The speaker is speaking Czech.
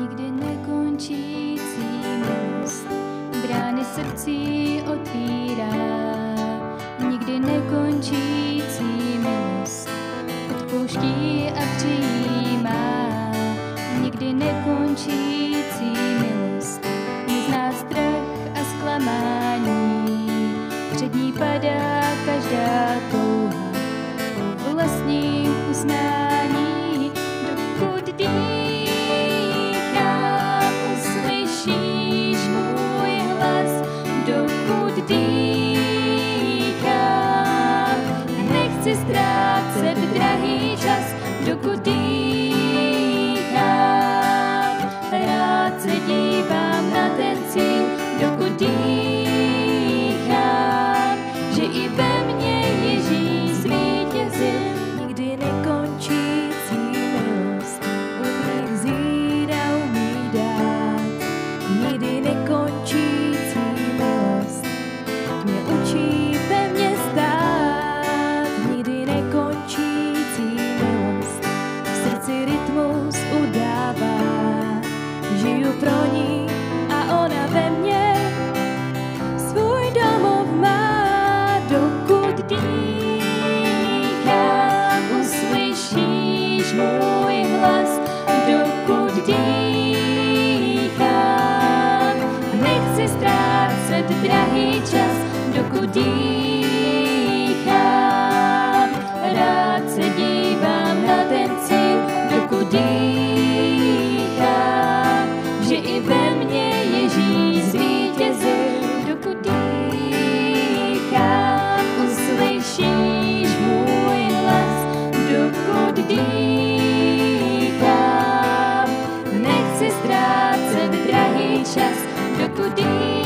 nikdy nekončící milost brány srdcí otvírá. Nikdy nekončící milost odpouští a přijímá. Nikdy nekončící milost nezná strach a zklamání. Před ní padá každá touha po vlastním dokud dýchám. Nechci ztrácet drahý čas, dokud dýchám. Mě učí pevně stát. Nikdy nekončící milost, v srdci rytmus udává. Žiju pro ní a ona ve mně svůj domov má, dokud dýchám, uslyšíš můj hlas, dokud dýchám. Nechci ztrácet drahý čas, dokud dýchám. Rád se dívám na ten cíl, dokud dýchám, že i ve mně Ježíš zvítězil, dokud dýchám, uslyšíš můj hlas, dokud dýchám. Nechci ztrácet drahý čas, dokud dýchám.